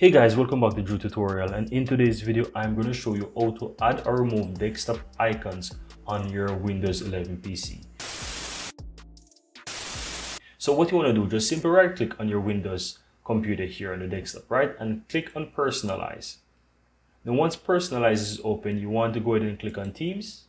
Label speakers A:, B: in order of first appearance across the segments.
A: Hey guys, welcome back to Drew Tutorial and in today's video I'm going to show you how to add or remove desktop icons on your Windows 11 PC. So what you want to do, just simply right click on your Windows computer here on the desktop, right? And click on personalize. Then once personalize is open, you want to go ahead and click on Themes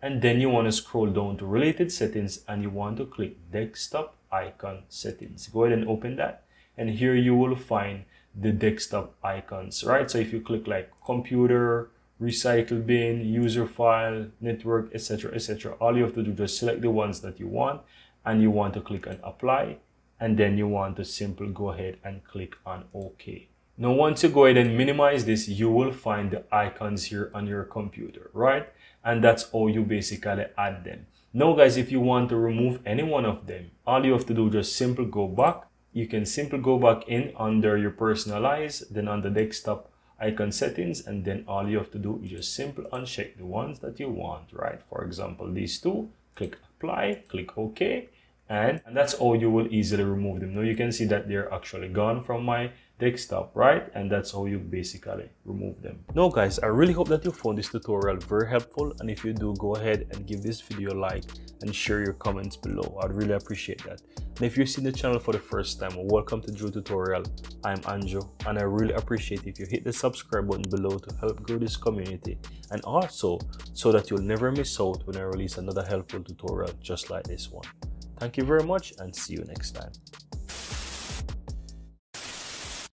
A: and then you want to scroll down to related settings and you want to click desktop icon settings. Go ahead and open that and here you will find the desktop icons, right? So if you click like computer, recycle bin, user file, network, etc., etc., all you have to do is just select the ones that you want and you want to click on apply and then you want to simply go ahead and click on OK. Now once you go ahead and minimize this, you will find the icons here on your computer, right? And that's how you basically add them. Now guys, if you want to remove any one of them, all you have to do just simply go back you can simply go back in under your personalize, then on the desktop icon settings, and then all you have to do is just simply uncheck the ones that you want, right? For example, these two, click apply, click OK, and, and that's how you will easily remove them. Now you can see that they're actually gone from my desktop, right? And that's how you basically remove them. Now guys, I really hope that you found this tutorial very helpful. And if you do, go ahead and give this video a like and share your comments below. I'd really appreciate that. And if you're seeing the channel for the first time, welcome to Drew Tutorial. I'm Anjo and I really appreciate if you hit the subscribe button below to help grow this community and also so that you'll never miss out when I release another helpful tutorial just like this one. Thank you very much and see you next time.